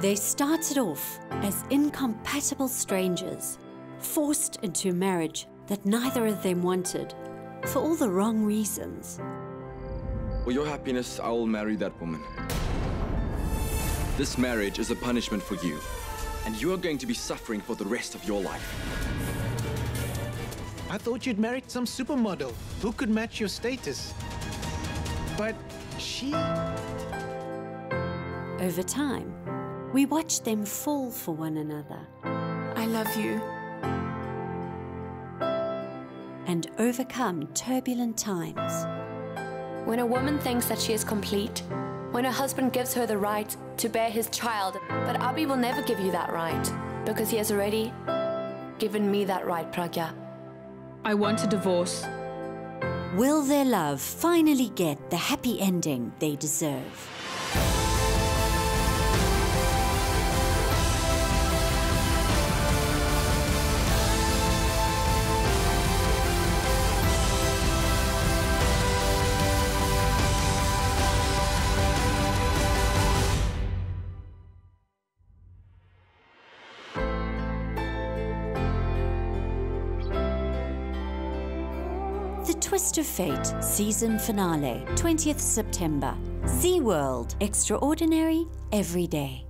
They started off as incompatible strangers, forced into a marriage that neither of them wanted, for all the wrong reasons. For your happiness, I will marry that woman. This marriage is a punishment for you, and you are going to be suffering for the rest of your life. I thought you'd married some supermodel who could match your status. But she. Over time, we watched them fall for one another I love you. and overcome turbulent times. When a woman thinks that she is complete, when her husband gives her the right to bear his child, but Abhi will never give you that right because he has already given me that right, Pragya. I want a divorce. Will their love finally get the happy ending they deserve? The Twist of Fate season finale, 20th September. Zee World, extraordinary every day.